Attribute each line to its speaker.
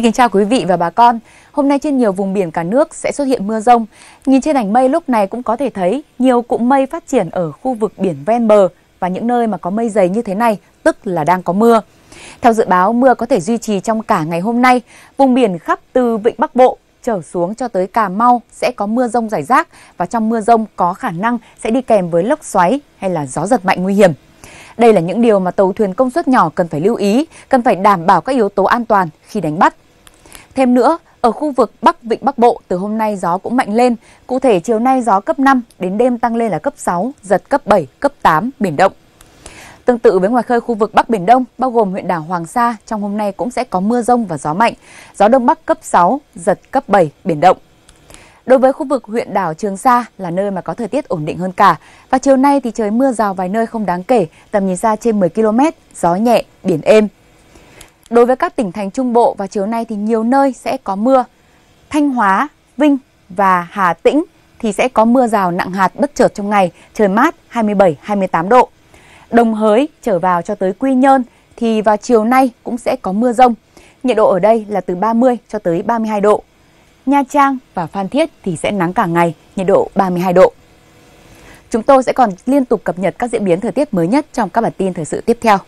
Speaker 1: Xin kính chào quý vị và bà con. Hôm nay trên nhiều vùng biển cả nước sẽ xuất hiện mưa rông. Nhìn trên ảnh mây lúc này cũng có thể thấy nhiều cụm mây phát triển ở khu vực biển ven bờ và những nơi mà có mây dày như thế này tức là đang có mưa. Theo dự báo, mưa có thể duy trì trong cả ngày hôm nay. Vùng biển khắp từ Vịnh Bắc Bộ trở xuống cho tới Cà Mau sẽ có mưa rông rải rác và trong mưa rông có khả năng sẽ đi kèm với lốc xoáy hay là gió giật mạnh nguy hiểm. Đây là những điều mà tàu thuyền công suất nhỏ cần phải lưu ý, cần phải đảm bảo các yếu tố an toàn khi đánh bắt. Thêm nữa, ở khu vực Bắc Vịnh Bắc Bộ từ hôm nay gió cũng mạnh lên, cụ thể chiều nay gió cấp 5 đến đêm tăng lên là cấp 6, giật cấp 7, cấp 8 biển động. Tương tự với ngoài khơi khu vực Bắc Biển Đông, bao gồm huyện đảo Hoàng Sa, trong hôm nay cũng sẽ có mưa rông và gió mạnh, gió Đông Bắc cấp 6, giật cấp 7, biển động. Đối với khu vực huyện đảo Trường Sa là nơi mà có thời tiết ổn định hơn cả. Và chiều nay thì trời mưa rào vài nơi không đáng kể, tầm nhìn xa trên 10 km, gió nhẹ, biển êm. Đối với các tỉnh thành Trung Bộ và chiều nay thì nhiều nơi sẽ có mưa. Thanh Hóa, Vinh và Hà Tĩnh thì sẽ có mưa rào nặng hạt bất chợt trong ngày, trời mát 27-28 độ. Đồng hới trở vào cho tới Quy Nhơn thì vào chiều nay cũng sẽ có mưa rông. Nhiệt độ ở đây là từ 30 cho tới 32 độ. Nha Trang và Phan Thiết thì sẽ nắng cả ngày, nhiệt độ 32 độ. Chúng tôi sẽ còn liên tục cập nhật các diễn biến thời tiết mới nhất trong các bản tin thời sự tiếp theo.